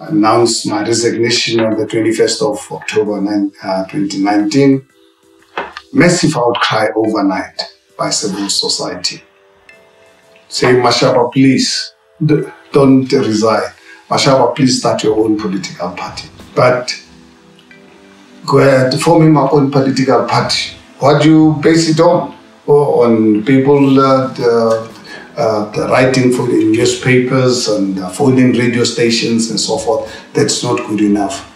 announced my resignation on the 21st of October uh, 2019. Massive outcry overnight by civil society. Saying, Mashaba, please don't resign. Mashaba, please start your own political party. But go ahead to forming my own political party, what do you base it on? Or on people uh, the, uh, writing for the newspapers and uh, phoning radio stations and so forth. That's not good enough.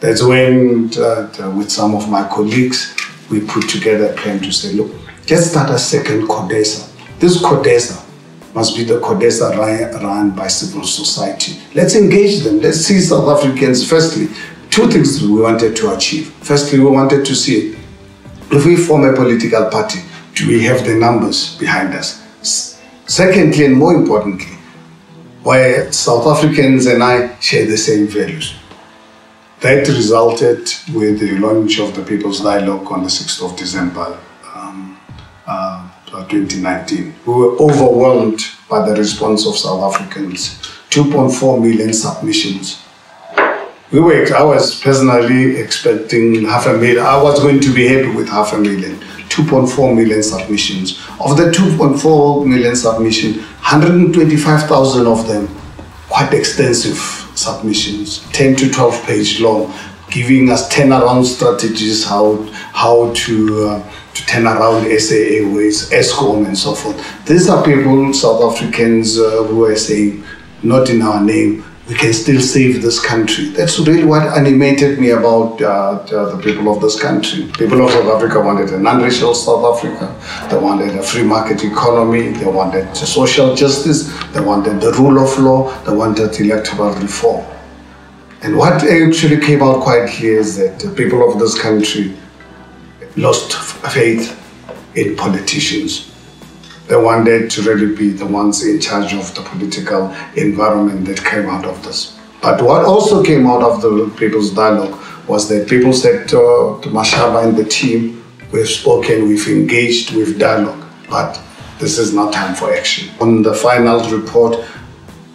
That's when, uh, with some of my colleagues, we put together a plan to say, look, let's start a second CODESA. This CODESA must be the CODESA run by civil society. Let's engage them. Let's see South Africans. Firstly, two things we wanted to achieve. Firstly, we wanted to see if we form a political party, do we have the numbers behind us? Secondly, and more importantly, why South Africans and I share the same values. That resulted with the launch of the People's Dialogue on the 6th of December um, uh, 2019. We were overwhelmed by the response of South Africans. 2.4 million submissions. We were, I was personally expecting half a million. I was going to be happy with half a million. 2.4 million submissions. Of the 2.4 million submissions, 125,000 of them quite extensive submissions, 10 to 12 page long, giving us turnaround strategies, how, how to, uh, to turn around SAA Airways, Eskom, and so forth. These are people, South Africans, uh, who are saying, not in our name, we can still save this country. That's really what animated me about uh, the people of this country. People of South Africa wanted a non-racial South Africa. They wanted a free market economy. They wanted social justice. They wanted the rule of law. They wanted electoral reform. And what actually came out quite clear is that the people of this country lost faith in politicians. They wanted to really be the ones in charge of the political environment that came out of this. But what also came out of the People's Dialogue was that people said to, uh, to Mashaba and the team, we've spoken, we've engaged, we've dialogue, but this is not time for action. On the final report,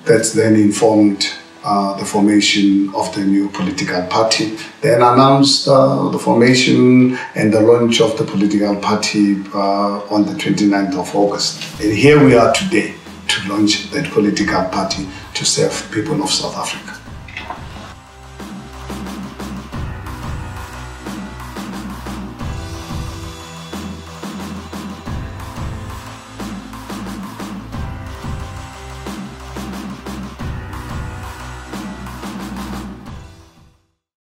that's then informed uh, the formation of the new political party. Then announced uh, the formation and the launch of the political party uh, on the 29th of August. And here we are today to launch that political party to serve people of South Africa.